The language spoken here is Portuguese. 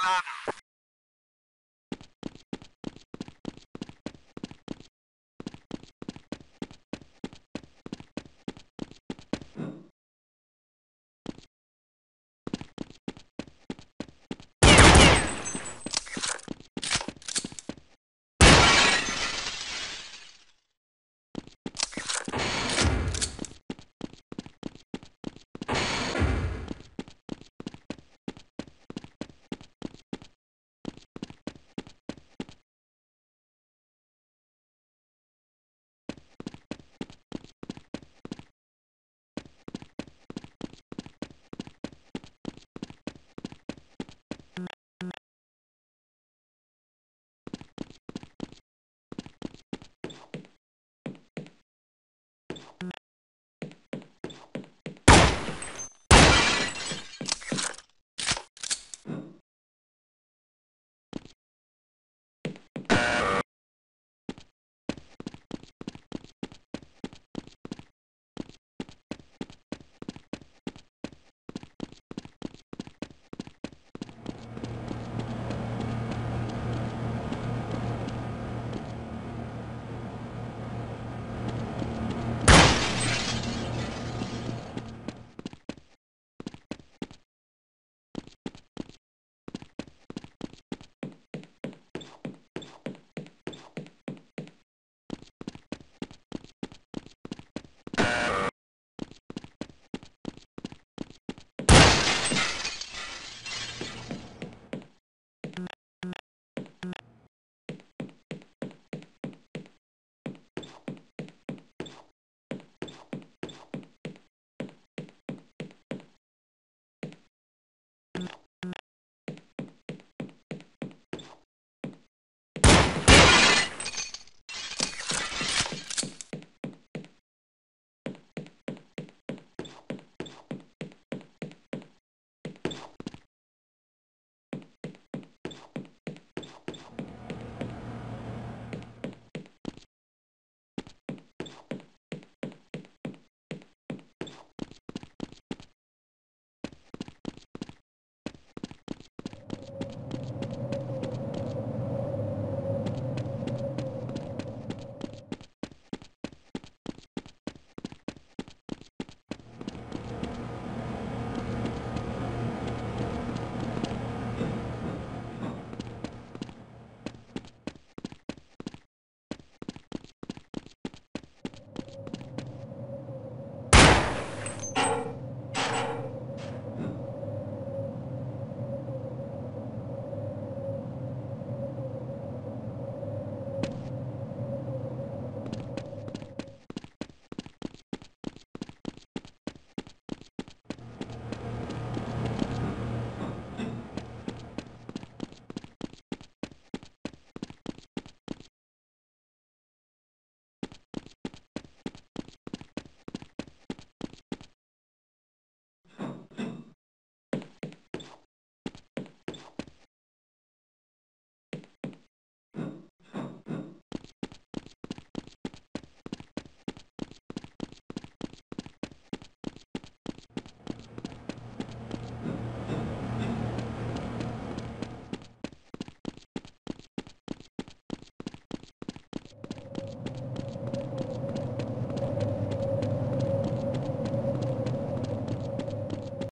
claro.